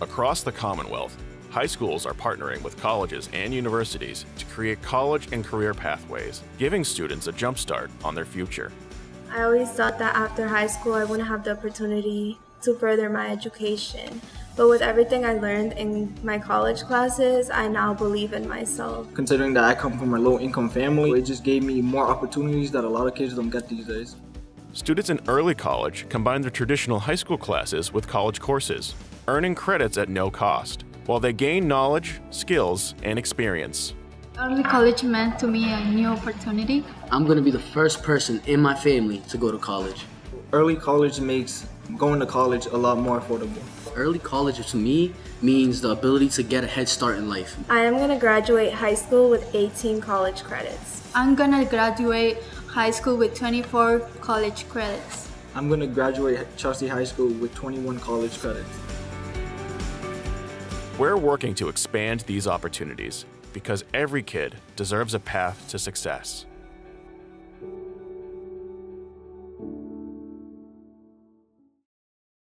Across the Commonwealth, high schools are partnering with colleges and universities to create college and career pathways, giving students a jumpstart on their future. I always thought that after high school I wouldn't have the opportunity to further my education. But with everything I learned in my college classes, I now believe in myself. Considering that I come from a low income family, it just gave me more opportunities that a lot of kids don't get these days. Students in early college combine their traditional high school classes with college courses, earning credits at no cost, while they gain knowledge, skills, and experience. Early college meant to me a new opportunity. I'm going to be the first person in my family to go to college. Early college makes going to college a lot more affordable. Early college to me means the ability to get a head start in life. I am going to graduate high school with 18 college credits. I'm going to graduate high school with 24 college credits. I'm going to graduate Chelsea High School with 21 college credits. We're working to expand these opportunities because every kid deserves a path to success.